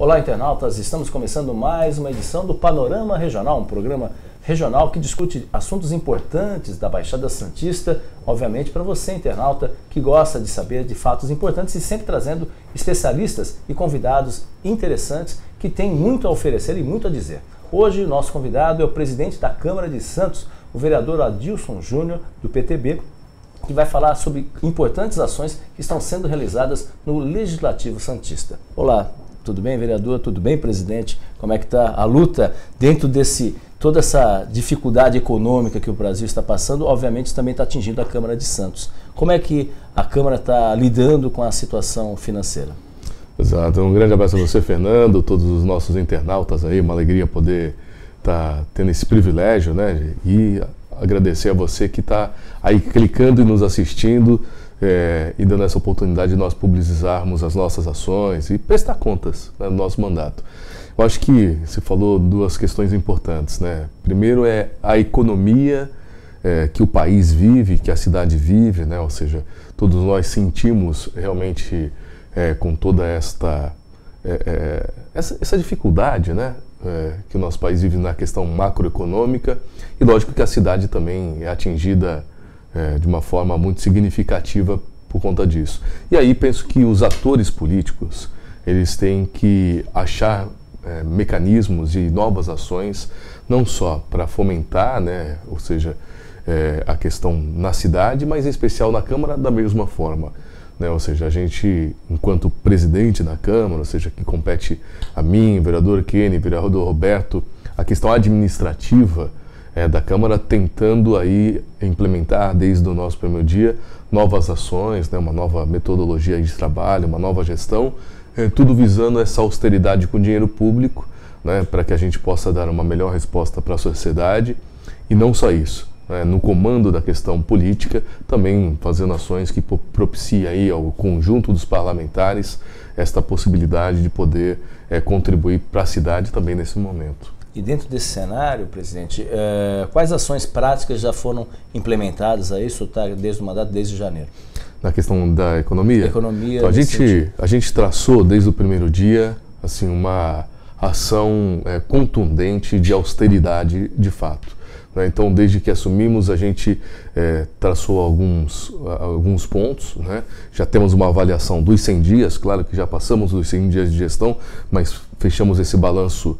Olá, internautas! Estamos começando mais uma edição do Panorama Regional, um programa regional que discute assuntos importantes da Baixada Santista, obviamente para você, internauta, que gosta de saber de fatos importantes e sempre trazendo especialistas e convidados interessantes que têm muito a oferecer e muito a dizer. Hoje, nosso convidado é o presidente da Câmara de Santos, o vereador Adilson Júnior, do PTB, que vai falar sobre importantes ações que estão sendo realizadas no Legislativo Santista. Olá, tudo bem, vereador? Tudo bem, presidente? Como é que está a luta dentro desse toda essa dificuldade econômica que o Brasil está passando? Obviamente também está atingindo a Câmara de Santos. Como é que a Câmara está lidando com a situação financeira? Exato. Um grande abraço a você, Fernando, todos os nossos internautas aí. Uma alegria poder estar tá tendo esse privilégio, né? E agradecer a você que está aí clicando e nos assistindo é, e dando essa oportunidade de nós publicizarmos as nossas ações e prestar contas né, no nosso mandato. Eu acho que você falou duas questões importantes, né? Primeiro é a economia é, que o país vive, que a cidade vive, né? Ou seja, todos nós sentimos realmente é, com toda esta é, é, essa, essa, dificuldade, né? É, que o nosso país vive na questão macroeconômica e lógico que a cidade também é atingida é, de uma forma muito significativa por conta disso. E aí penso que os atores políticos eles têm que achar é, mecanismos e novas ações, não só para fomentar, né, ou seja, é, a questão na cidade, mas em especial na Câmara da mesma forma. Né, ou seja, a gente, enquanto presidente da Câmara, ou seja, que compete a mim, vereador Kenny, vereador Roberto, a questão administrativa, é, da Câmara tentando aí implementar desde o nosso primeiro dia novas ações, né, uma nova metodologia de trabalho, uma nova gestão, é, tudo visando essa austeridade com dinheiro público, né, para que a gente possa dar uma melhor resposta para a sociedade e não só isso. Né, no comando da questão política, também fazendo ações que propiciem aí ao conjunto dos parlamentares esta possibilidade de poder é, contribuir para a cidade também nesse momento. E dentro desse cenário, presidente, é, quais ações práticas já foram implementadas a isso tá, desde o mandato, desde janeiro? Na questão da economia? Economia. Então, a, gente, a gente traçou desde o primeiro dia assim, uma ação é, contundente de austeridade de fato. Né? Então, desde que assumimos, a gente é, traçou alguns, alguns pontos. Né? Já temos uma avaliação dos 100 dias, claro que já passamos dos 100 dias de gestão, mas fechamos esse balanço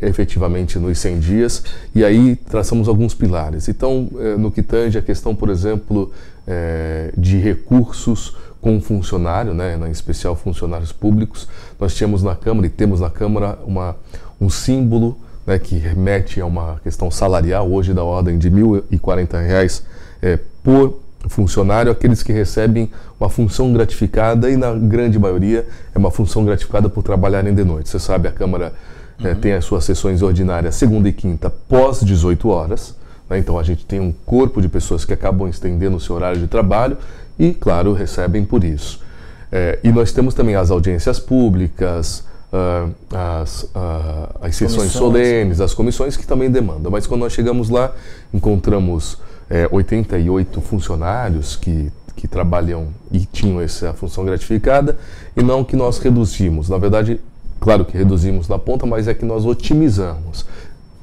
efetivamente nos 100 dias e aí traçamos alguns pilares. Então, é, no que tange a questão, por exemplo, é, de recursos com funcionário, né, em especial funcionários públicos, nós tínhamos na Câmara e temos na Câmara uma, um símbolo né, que remete a uma questão salarial, hoje da ordem de R$ 1.040 é, por funcionário, aqueles que recebem uma função gratificada e na grande maioria é uma função gratificada por trabalharem de noite. Você sabe, a Câmara uhum. é, tem as suas sessões ordinárias segunda e quinta pós 18 horas, né, então a gente tem um corpo de pessoas que acabam estendendo o seu horário de trabalho e, claro, recebem por isso. É, e nós temos também as audiências públicas, uh, as, uh, as sessões solenes, as comissões que também demandam. Mas quando nós chegamos lá, encontramos é, 88 funcionários que, que trabalham e tinham essa função gratificada e não que nós reduzimos. Na verdade, claro que reduzimos na ponta, mas é que nós otimizamos.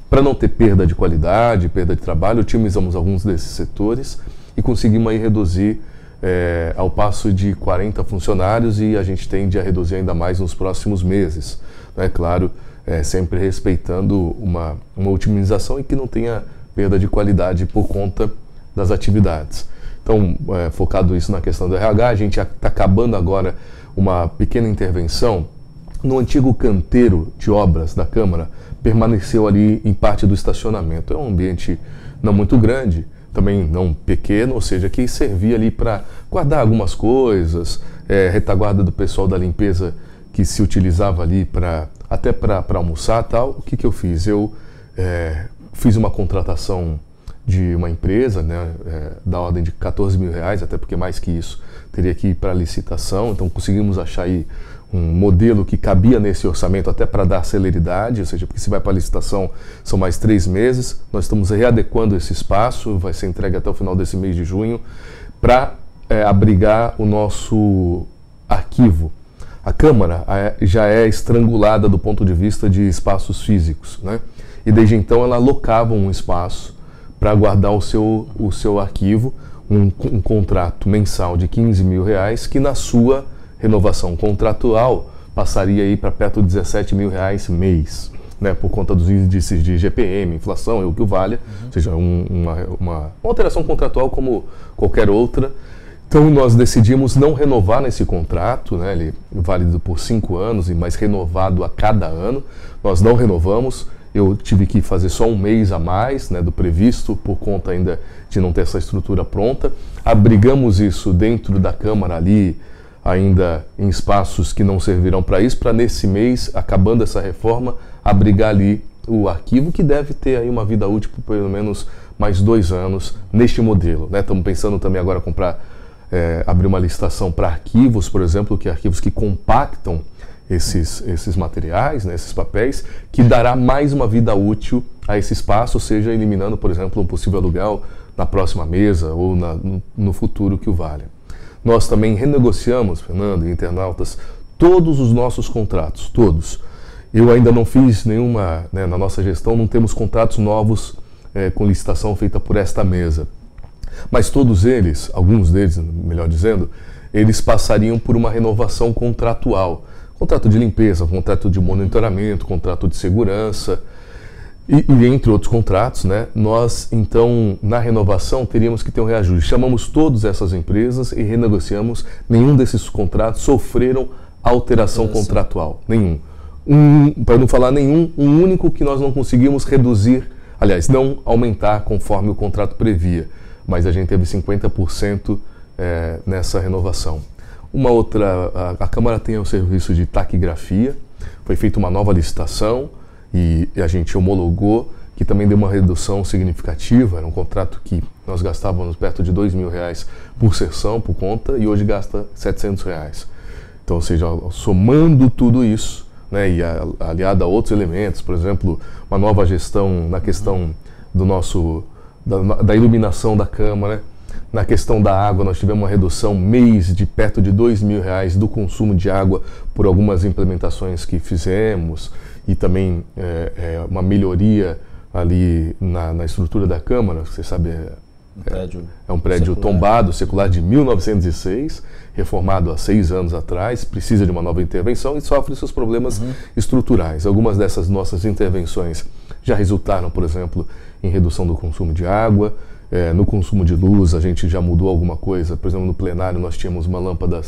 Para não ter perda de qualidade, perda de trabalho, otimizamos alguns desses setores e conseguimos aí reduzir é, ao passo de 40 funcionários e a gente tende a reduzir ainda mais nos próximos meses. É claro, é, sempre respeitando uma, uma otimização e que não tenha perda de qualidade por conta das atividades. Então, é, focado isso na questão do RH, a gente está acabando agora uma pequena intervenção no antigo canteiro de obras da Câmara, permaneceu ali em parte do estacionamento. É um ambiente não muito grande, também não pequeno, ou seja, que servia ali para guardar algumas coisas, é, retaguarda do pessoal da limpeza que se utilizava ali para até para almoçar tal. O que, que eu fiz? Eu é, fiz uma contratação de uma empresa, né, é, da ordem de 14 mil reais, até porque mais que isso teria que ir para licitação, então conseguimos achar aí um modelo que cabia nesse orçamento até para dar celeridade, ou seja, porque se vai para a licitação são mais três meses. Nós estamos readequando esse espaço, vai ser entregue até o final desse mês de junho, para é, abrigar o nosso arquivo. a Câmara já é estrangulada do ponto de vista de espaços físicos, né? E desde então ela alocava um espaço para guardar o seu, o seu arquivo, um, um, contrato mensal de 15 mil reais, que na sua renovação contratual passaria aí para perto de 17 mil reais mês, né? Por conta dos índices de GPM, inflação e o que vale, uhum. ou seja, um, uma, uma, uma alteração contratual como qualquer outra então nós decidimos não renovar nesse contrato, né, ele é válido por cinco anos e mais renovado a cada ano. Nós não renovamos. Eu tive que fazer só um mês a mais né, do previsto por conta ainda de não ter essa estrutura pronta. Abrigamos isso dentro da Câmara ali, ainda em espaços que não servirão para isso, para nesse mês, acabando essa reforma, abrigar ali o arquivo que deve ter aí uma vida útil por pelo menos mais dois anos neste modelo. Né? Estamos pensando também agora comprar é, abrir uma licitação para arquivos, por exemplo, que arquivos que compactam esses, esses materiais, né, esses papéis, que dará mais uma vida útil a esse espaço, seja eliminando, por exemplo, um possível aluguel na próxima mesa ou na, no, no futuro que o valha. Nós também renegociamos, Fernando e internautas, todos os nossos contratos, todos. Eu ainda não fiz nenhuma, né, na nossa gestão, não temos contratos novos é, com licitação feita por esta mesa. Mas todos eles, alguns deles, melhor dizendo, eles passariam por uma renovação contratual. Contrato de limpeza, contrato de monitoramento, contrato de segurança e, e, entre outros contratos, né? Nós, então, na renovação, teríamos que ter um reajuste. Chamamos todas essas empresas e renegociamos. Nenhum desses contratos sofreram alteração contratual. Nenhum. Um, Para não falar nenhum, um único que nós não conseguimos reduzir, aliás, não aumentar conforme o contrato previa mas a gente teve 50% é, nessa renovação. Uma outra, a, a, Câmara tem o serviço de taquigrafia, foi feita uma nova licitação e, a gente homologou, que também deu uma redução significativa, era um contrato que nós gastávamos perto de dois mil reais por sessão, por conta, e hoje gasta 700 reais. Então, ou seja, somando tudo isso, né, e a, aliado a outros elementos, por exemplo, uma nova gestão na questão do nosso da, da iluminação da Câmara. Né? Na questão da água, nós tivemos uma redução mês de perto de dois mil reais do consumo de água por algumas implementações que fizemos e também é, é, uma melhoria ali na, na, estrutura da Câmara. Você sabe, é, um prédio, é um prédio secular. tombado, secular de 1906, reformado há seis anos atrás, precisa de uma nova intervenção e sofre seus problemas uhum. estruturais. Algumas dessas nossas intervenções já resultaram, por exemplo, em redução do consumo de água, é, no consumo de luz a gente já mudou alguma coisa. Por exemplo, no plenário nós tínhamos uma lâmpada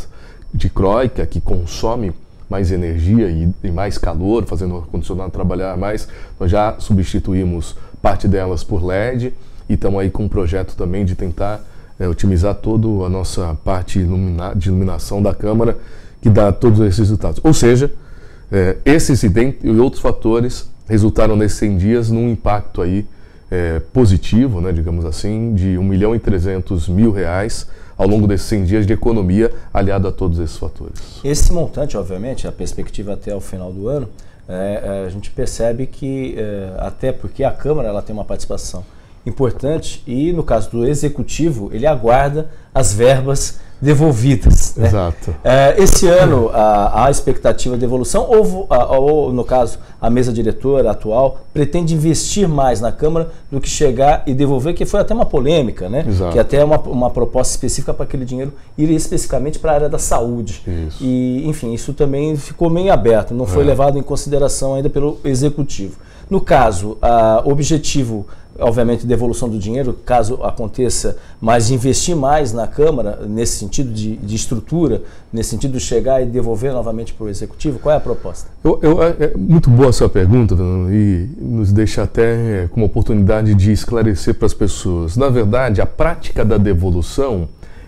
de croica que consome mais energia e, e mais calor, fazendo o ar-condicionado trabalhar mais. Nós já substituímos parte delas por LED e estamos aí com um projeto também de tentar é, otimizar toda a nossa parte ilumina de iluminação da Câmara, que dá todos esses resultados. Ou seja, é, esses e outros fatores resultaram nesses 100 dias num impacto aí é, positivo, né, digamos assim, de 1 milhão e 300 mil reais ao longo desses 100 dias de economia, aliado a todos esses fatores. Esse montante, obviamente, a perspectiva até o final do ano, é, é a gente percebe que, é, até porque a Câmara ela tem uma participação importante e, no caso do Executivo, ele aguarda as verbas devolvidas. Né? Exato. É, esse ano a, a expectativa de devolução, ou, ou, no caso a mesa diretora atual, pretende investir mais na Câmara do que chegar e devolver, que foi até uma polêmica, né? Exato. que até é uma, uma proposta específica para aquele dinheiro ir especificamente para a área da saúde. Isso. E, enfim, isso também ficou meio aberto, não foi é. levado em consideração ainda pelo Executivo. No caso, o objetivo obviamente, devolução do dinheiro, caso aconteça, mas investir mais na Câmara, nesse sentido de, de estrutura, nesse sentido de chegar e devolver novamente para o Executivo? Qual é a proposta? Eu, eu, é, é muito boa a sua pergunta, e nos deixa até é, com uma oportunidade de esclarecer para as pessoas. Na verdade, a prática da devolução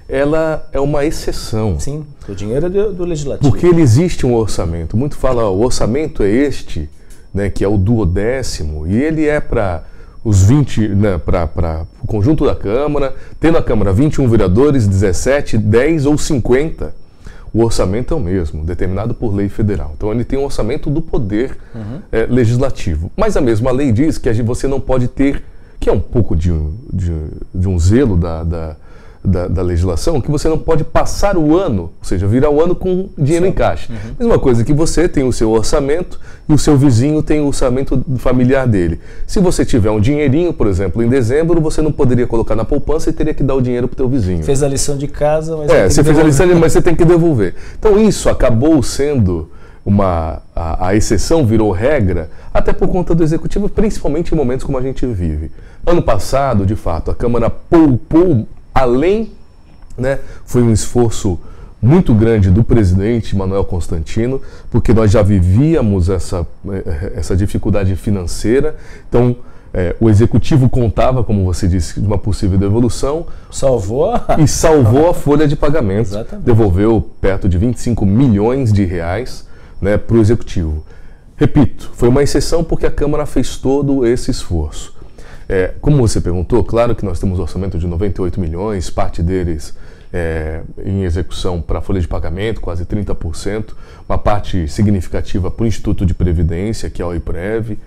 ela é uma exceção. Sim, o dinheiro é do, do legislativo. Porque ele existe um orçamento. Muito fala, o orçamento é este, né, que é o duodécimo, e ele é para os 20, né, para o conjunto da Câmara, tendo a Câmara 21 vereadores, 17, 10 ou 50, o orçamento é o mesmo, determinado por lei federal. Então ele tem um orçamento do poder uhum. é, legislativo. Mas a mesma lei diz que você não pode ter, que é um pouco de, de, de um zelo da, da, da, da, legislação que você não pode passar o ano, ou seja, virar o ano com dinheiro Sim. em caixa. Uhum. Mesma coisa que você tem o seu orçamento e o seu vizinho tem o orçamento familiar dele. Se você tiver um dinheirinho, por exemplo, em dezembro, você não poderia colocar na poupança e teria que dar o dinheiro para o teu vizinho. Fez a lição de casa, mas é, você fez a lição, mas você tem que devolver. Então isso acabou sendo uma a, a, exceção virou regra, até por conta do executivo, principalmente em momentos como a gente vive. Ano passado, de fato, a Câmara poupou além, né, foi um esforço muito grande do presidente Manuel Constantino, porque nós já vivíamos essa, eh, essa dificuldade financeira. Então, é, o executivo contava, como você disse, de uma possível devolução. Salvou E salvou a folha de pagamento. Exatamente. Devolveu perto de 25 milhões de reais né, para o executivo. Repito, foi uma exceção porque a Câmara fez todo esse esforço. É, como você perguntou, claro que nós temos um orçamento de 98 milhões, parte deles é, em execução para a folha de pagamento, quase 30%, uma parte significativa para o Instituto de Previdência, que é o IPREV,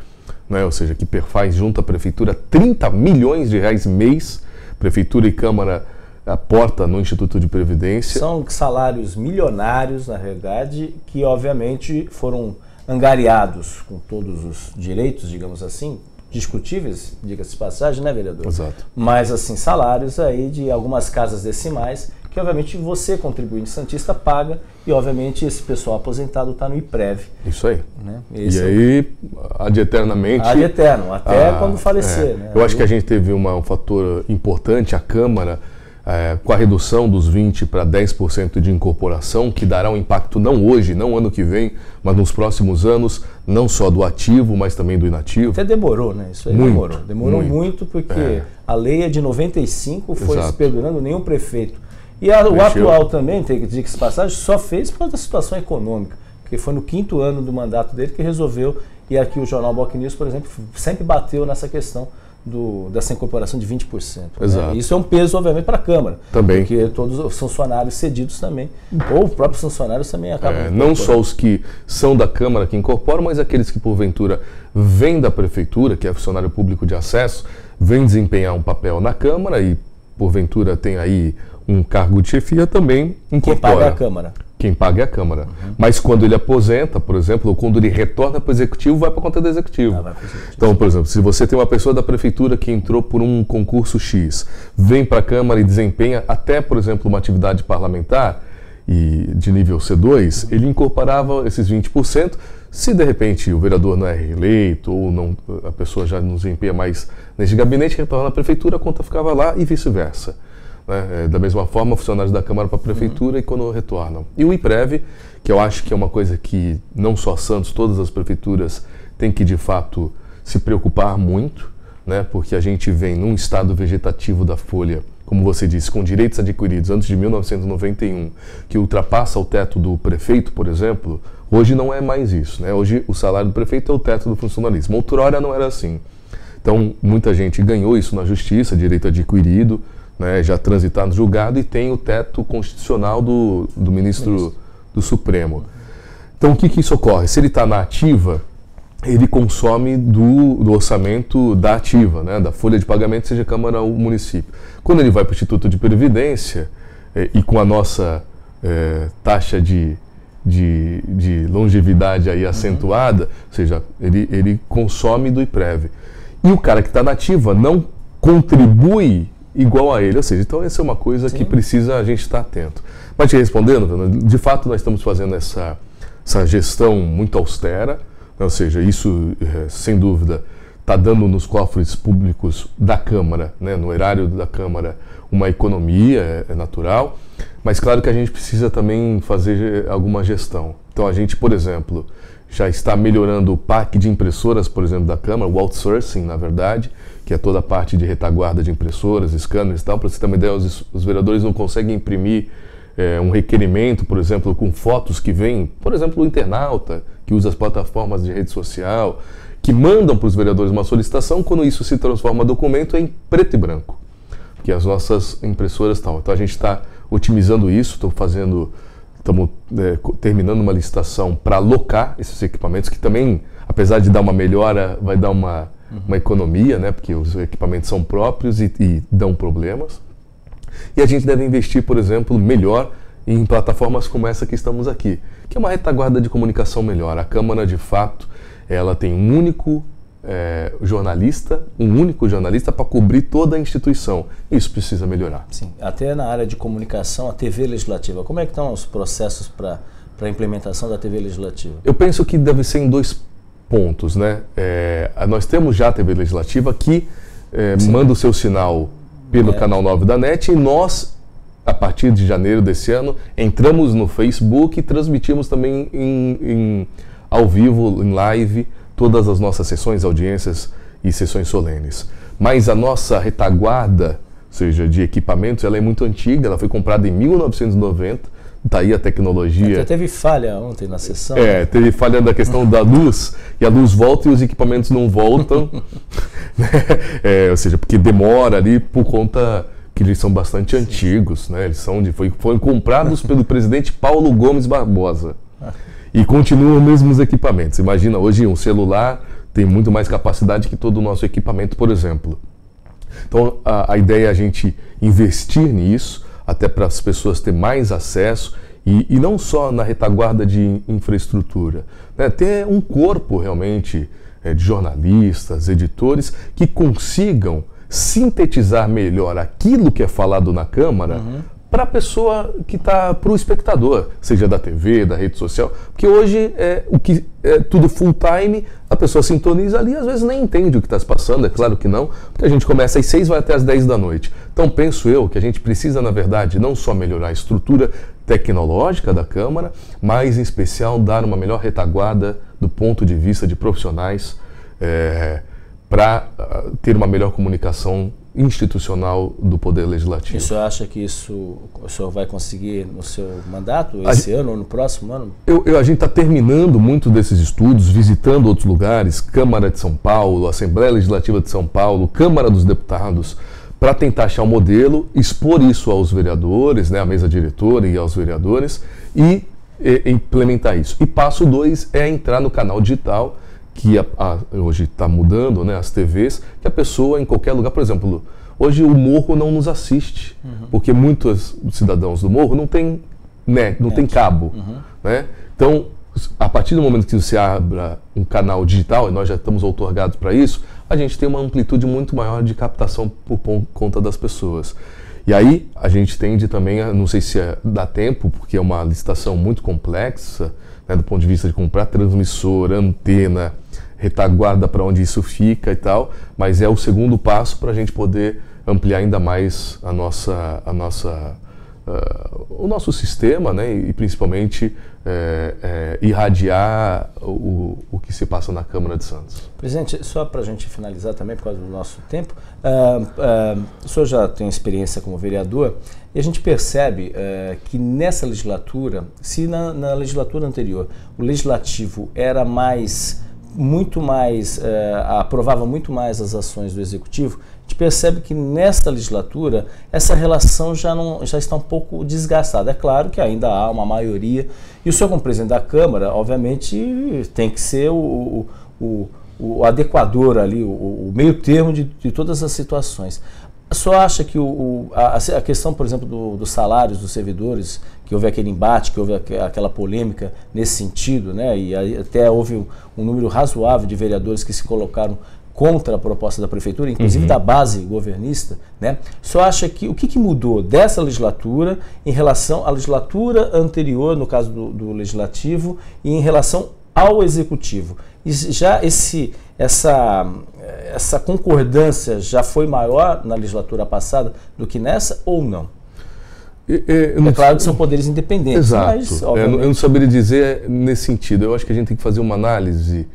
né, ou seja, que faz junto à Prefeitura 30 milhões de reais mês, Prefeitura e Câmara aporta no Instituto de Previdência. São salários milionários, na realidade, que obviamente foram angariados com todos os direitos, digamos assim, discutíveis, diga-se de passagem, né, vereador? Exato. Mas, assim, salários aí de algumas casas decimais que, obviamente, você, contribuinte santista, paga e, obviamente, esse pessoal aposentado está no IPREV. Isso aí. Né? e é aí, ad eternamente... Ad eterno, até a, quando falecer. É, né? Eu acho que a gente teve uma, um fator importante, a Câmara é, com a redução dos 20% para 10% de incorporação, que dará um impacto não hoje, não ano que vem, mas nos próximos anos, não só do ativo, mas também do inativo. Até demorou, né? Isso aí muito, demorou. Demorou muito, muito porque é. a lei é de 95, foi Exato. se perdurando, nenhum prefeito. E a, o atual também, tem que dizer que passagem, só fez por causa da situação econômica, porque foi no quinto ano do mandato dele que resolveu, e aqui o Jornal Boc News, por exemplo, sempre bateu nessa questão do, dessa incorporação de 20%. Né? Exato. Né? Isso é um peso, obviamente, para a Câmara. Também. Porque todos os funcionários cedidos também, ou os próprios funcionários também acabam. É, não só os que são da Câmara que incorporam, mas aqueles que, porventura, vêm da Prefeitura, que é funcionário público de acesso, vêm desempenhar um papel na Câmara e, porventura, tem aí um cargo de chefia também incorpora. Quem paga a Câmara. Quem paga é a Câmara. Uhum. Mas quando ele aposenta, por exemplo, ou quando ele retorna para o Executivo, vai para a conta do Executivo. Ah, executivo. Então, por exemplo, se você tem uma pessoa da Prefeitura que entrou por um concurso X, vem para a Câmara e desempenha até, por exemplo, uma atividade parlamentar, e de nível C2, ele incorporava esses 20%. Se de repente o vereador não é reeleito ou não, a pessoa já não desempenha mais nesse gabinete, retorna à prefeitura, a conta ficava lá e vice-versa. Né? É, da mesma forma, funcionários da Câmara para a Prefeitura uhum. e quando retornam. E o IPREV, que eu acho que é uma coisa que não só Santos, todas as prefeituras têm que de fato se preocupar muito, né? porque a gente vem num estado vegetativo da folha, como você disse, com direitos adquiridos antes de 1991, que ultrapassa o teto do prefeito, por exemplo, hoje não é mais isso. Né? Hoje o salário do prefeito é o teto do funcionalismo. Outrora não era assim. Então, muita gente ganhou isso na justiça, direito adquirido, né, já transitar no julgado e tem o teto constitucional do, do ministro isso. do Supremo. Então, o que, que isso ocorre? Se ele está na ativa, ele consome do, do, orçamento da ativa, né, da folha de pagamento, seja Câmara ou município. Quando ele vai para o Instituto de Previdência, eh, e com a nossa eh, taxa de, de, de, longevidade aí acentuada, uhum. ou seja, ele, ele consome do IPREV. E o cara que está na ativa não contribui igual a ele. Ou seja, então essa é uma coisa Sim. que precisa a gente estar atento. Mas te respondendo, de fato nós estamos fazendo essa, essa gestão muito austera, né? ou seja, isso é, sem dúvida está dando nos cofres públicos da Câmara, né, no erário da Câmara, uma economia, é, é natural, mas claro que a gente precisa também fazer alguma gestão. Então a gente, por exemplo, já está melhorando o parque de impressoras, por exemplo, da Câmara, o outsourcing, na verdade, que é toda a parte de retaguarda de impressoras, scanners e tal. Para você ter uma ideia, os, os vereadores não conseguem imprimir é, um requerimento, por exemplo, com fotos que vêm, por exemplo, o internauta, que usa as plataformas de rede social, que mandam para os vereadores uma solicitação, quando isso se transforma documento em preto e branco, que as nossas impressoras estão. Então a gente está otimizando isso, estou fazendo, estamos é, terminando uma licitação para alocar esses equipamentos, que também, apesar de dar uma melhora, vai dar uma uma economia, né, porque os equipamentos são próprios e, e dão problemas. E a gente deve investir, por exemplo, melhor em plataformas como essa que estamos aqui, que é uma retaguarda de comunicação melhor. A Câmara, de fato, ela tem um único é, jornalista, um único jornalista para cobrir toda a instituição. Isso precisa melhorar. Sim, até na área de comunicação, a TV legislativa. Como é que estão os processos para a implementação da TV legislativa? Eu penso que deve ser em dois pontos, né? É, nós temos já a TV legislativa que é, manda o seu sinal pelo canal 9 da NET e nós a partir de janeiro desse ano, entramos no Facebook e transmitimos também em, em, ao vivo, em live, todas as nossas sessões, audiências e sessões solenes. Mas a nossa retaguarda, ou seja, de equipamentos, ela é muito antiga, ela foi comprada em 1990, Está aí a tecnologia. Até teve falha ontem na sessão. É, teve falha da questão da luz, e a luz volta e os equipamentos não voltam. é, ou seja, porque demora ali por conta que eles são bastante Sim. antigos, né? Eles são de, foi, foram comprados pelo presidente Paulo Gomes Barbosa. E continuam os mesmos equipamentos. Imagina, hoje um celular tem muito mais capacidade que todo o nosso equipamento, por exemplo. Então, a, a ideia é a gente investir nisso, até para as pessoas terem mais acesso, e, e, não só na retaguarda de infraestrutura, né? ter um corpo realmente é, de jornalistas, editores, que consigam sintetizar melhor aquilo que é falado na Câmara uhum. Para a pessoa que está, para o espectador, seja da TV, da rede social. Porque hoje é o que é tudo full time, a pessoa sintoniza ali às vezes nem entende o que está se passando, é claro que não, porque a gente começa às 6 vai até às 10 da noite. Então penso eu que a gente precisa, na verdade, não só melhorar a estrutura tecnológica da Câmara, mas em especial dar uma melhor retaguarda do ponto de vista de profissionais. É, para uh, ter uma melhor comunicação institucional do Poder Legislativo. E o senhor acha que isso o senhor vai conseguir no seu mandato, esse a ano ou no próximo ano? Eu, eu, a gente está terminando muito desses estudos, visitando outros lugares, Câmara de São Paulo, Assembleia Legislativa de São Paulo, Câmara dos Deputados, para tentar achar um modelo, expor isso aos vereadores, né, à mesa diretora e aos vereadores, e, e implementar isso. E passo dois é entrar no canal digital, que a, a, hoje está mudando, né, as TVs, que a pessoa em qualquer lugar, por exemplo, hoje o morro não nos assiste, uhum. porque muitos cidadãos do morro não têm né, não tem cabo, uhum. né? Então, a partir do momento que você abra um canal digital, e nós já estamos outorgados para isso, a gente tem uma amplitude muito maior de captação por conta das pessoas. E aí a gente tende também, a, não sei se é, dá tempo, porque é uma licitação muito complexa, né, do ponto de vista de comprar transmissor, antena, retaguarda para onde isso fica e tal, mas é o segundo passo para a gente poder ampliar ainda mais a nossa, a nossa, uh, o nosso sistema, né, e principalmente é, é, irradiar o, o que se passa na Câmara de Santos. Presidente, só para a gente finalizar também, por causa do nosso tempo, uh, uh, o senhor já tem experiência como vereador e a gente percebe uh, que nessa legislatura, se na, na, legislatura anterior o legislativo era mais, muito mais, aprovava muito mais as ações do executivo, gente percebe que nesta legislatura essa relação já, não, já está um pouco desgastada. É claro que ainda há uma maioria, e o senhor, como presidente da Câmara, obviamente tem que ser o, o, o adequador ali, o, o meio termo de, de, todas as situações. O senhor acha que o, a, a, questão, por exemplo, do, dos salários dos servidores, que houve aquele embate, que houve aquela polêmica nesse sentido, né, e até houve um, número razoável de vereadores que se colocaram contra a proposta da prefeitura, inclusive uhum. da base governista, né? Só acha que o que, que, mudou dessa legislatura em relação à legislatura anterior, no caso do, do legislativo, e em relação ao executivo? E já esse essa essa concordância já foi maior na legislatura passada do que nessa ou não? É, é claro que são poderes independentes. Exato. Mas, obviamente... eu não saberia dizer nesse sentido. Eu acho que a gente tem que fazer uma análise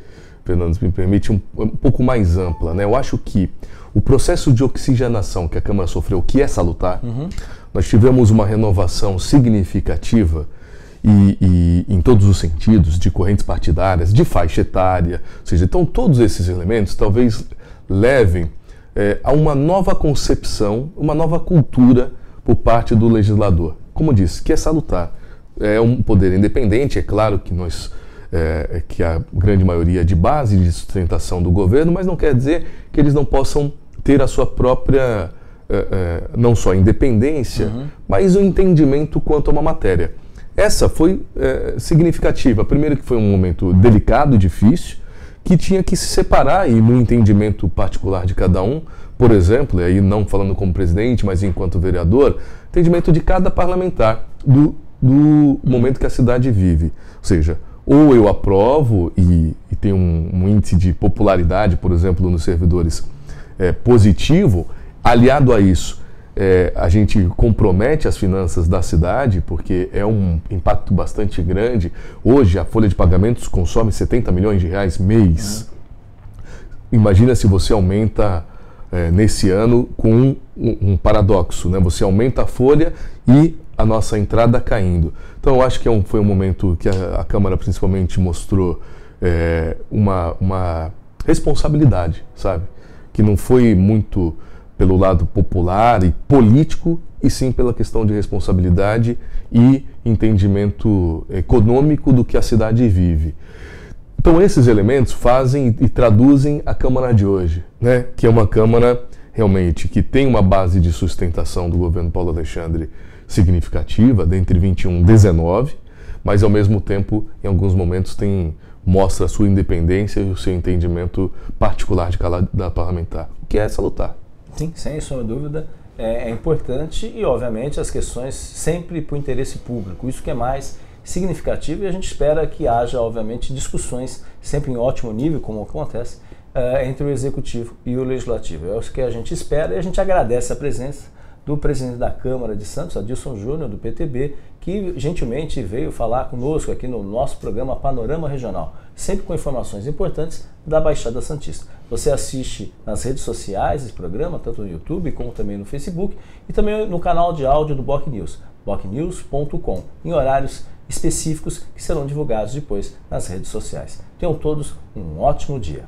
Fernando, me permite, um, um, pouco mais ampla. Né? Eu acho que o processo de oxigenação que a Câmara sofreu, que é salutar, uhum. nós tivemos uma renovação significativa e, e, em todos os sentidos, de correntes partidárias, de faixa etária, ou seja, então todos esses elementos talvez levem é, a uma nova concepção, uma nova cultura por parte do legislador. Como disse, que é salutar. É um poder independente, é claro que nós é, que a grande maioria é de base de sustentação do governo, mas não quer dizer que eles não possam ter a sua própria é, é, não só independência, uhum. mas o entendimento quanto a uma matéria. Essa foi é, significativa. Primeiro que foi um momento delicado, difícil, que tinha que se separar e no entendimento particular de cada um, por exemplo, e aí não falando como presidente, mas enquanto vereador, entendimento de cada parlamentar do, do momento que a cidade vive. Ou seja, ou eu aprovo e, e tem um, um, índice de popularidade, por exemplo, nos servidores é, positivo, aliado a isso, é, a gente compromete as finanças da cidade, porque é um impacto bastante grande. Hoje, a folha de pagamentos consome 70 milhões de reais mês. Imagina se você aumenta é, nesse ano com um, um, paradoxo, né? Você aumenta a folha e a nossa entrada caindo. Então, eu acho que é um, foi um momento que a, a Câmara principalmente mostrou é, uma, uma responsabilidade, sabe? Que não foi muito pelo lado popular e político, e sim pela questão de responsabilidade e entendimento econômico do que a cidade vive. Então esses elementos fazem e traduzem a Câmara de hoje, né? que é uma Câmara realmente que tem uma base de sustentação do governo Paulo Alexandre significativa, dentre 21 19, mas ao mesmo tempo, em alguns momentos, tem mostra a sua independência e o seu entendimento particular de cada parlamentar, o que é salutar. Sim, sem sombra de dúvida, é, é importante e, obviamente, as questões sempre para o interesse público. Isso que é mais significativo e a gente espera que haja, obviamente, discussões sempre em ótimo nível, como acontece, uh, entre o Executivo e o Legislativo. É o que a gente espera e a gente agradece a presença do presidente da Câmara de Santos, Adilson Júnior, do PTB, que gentilmente veio falar conosco aqui no nosso programa Panorama Regional, sempre com informações importantes da Baixada Santista. Você assiste nas redes sociais esse programa, tanto no YouTube como também no Facebook, e também no canal de áudio do Boc News, bocnews.com, em horários específicos que serão divulgados depois nas redes sociais. Tenham todos um ótimo dia.